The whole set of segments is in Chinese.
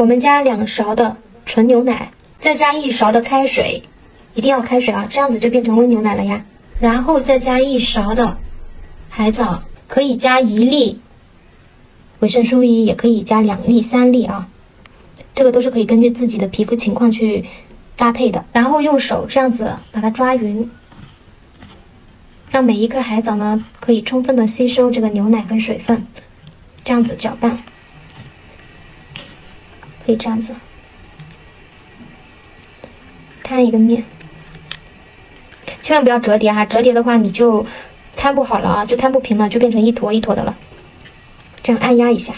我们加两勺的纯牛奶，再加一勺的开水，一定要开水啊，这样子就变成温牛奶了呀。然后再加一勺的海藻，可以加一粒维生素 E，也可以加两粒、三粒啊，这个都是可以根据自己的皮肤情况去搭配的。然后用手这样子把它抓匀。让每一颗海藻呢，可以充分的吸收这个牛奶跟水分，这样子搅拌，可以这样子摊一个面，千万不要折叠哈，折叠的话你就摊不好了啊，就摊不平了，就变成一坨一坨的了。这样按压一下，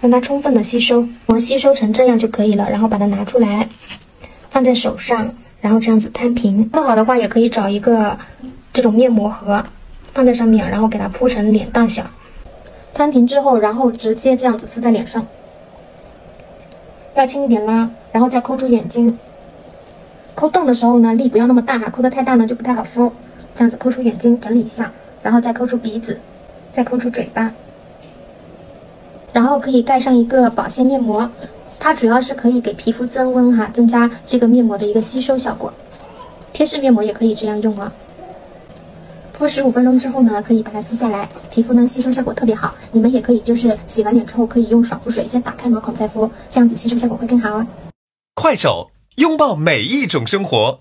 让它充分的吸收，我吸收成这样就可以了。然后把它拿出来，放在手上。然后这样子摊平，不好的话也可以找一个这种面膜盒放在上面，然后给它铺成脸大小。摊平之后，然后直接这样子敷在脸上，要轻一点拉，然后再抠出眼睛。抠洞的时候呢，力不要那么大哈，抠得太大呢就不太好敷。这样子抠出眼睛，整理一下，然后再抠出鼻子，再抠出嘴巴，然后可以盖上一个保鲜面膜。它主要是可以给皮肤增温哈，增加这个面膜的一个吸收效果。贴式面膜也可以这样用啊。敷十五分钟之后呢，可以把它撕下来，皮肤呢吸收效果特别好。你们也可以就是洗完脸之后可以用爽肤水先打开毛孔再敷，这样子吸收效果会更好哦。快手，拥抱每一种生活。